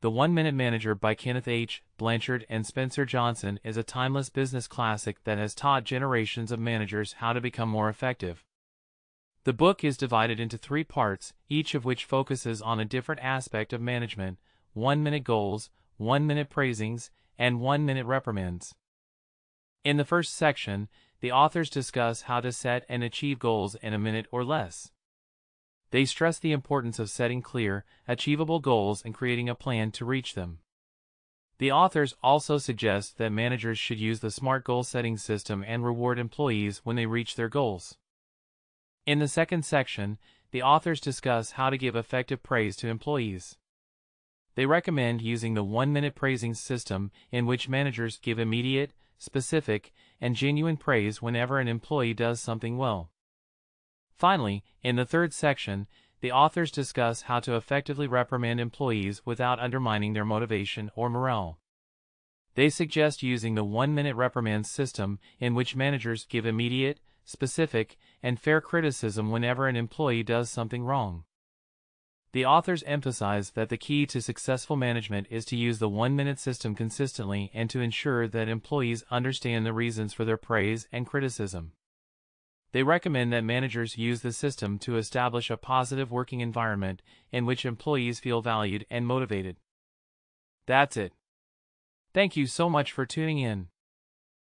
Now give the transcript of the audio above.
The One Minute Manager by Kenneth H. Blanchard and Spencer Johnson is a timeless business classic that has taught generations of managers how to become more effective. The book is divided into three parts, each of which focuses on a different aspect of management one minute goals, one minute praisings, and one minute reprimands. In the first section, the authors discuss how to set and achieve goals in a minute or less. They stress the importance of setting clear, achievable goals and creating a plan to reach them. The authors also suggest that managers should use the SMART goal setting system and reward employees when they reach their goals. In the second section, the authors discuss how to give effective praise to employees. They recommend using the one minute praising system in which managers give immediate, specific, and genuine praise whenever an employee does something well. Finally, in the third section, the authors discuss how to effectively reprimand employees without undermining their motivation or morale. They suggest using the one minute reprimand system in which managers give immediate, specific, and fair criticism whenever an employee does something wrong. The authors emphasize that the key to successful management is to use the one minute system consistently and to ensure that employees understand the reasons for their praise and criticism. They recommend that managers use the system to establish a positive working environment in which employees feel valued and motivated. That's it. Thank you so much for tuning in.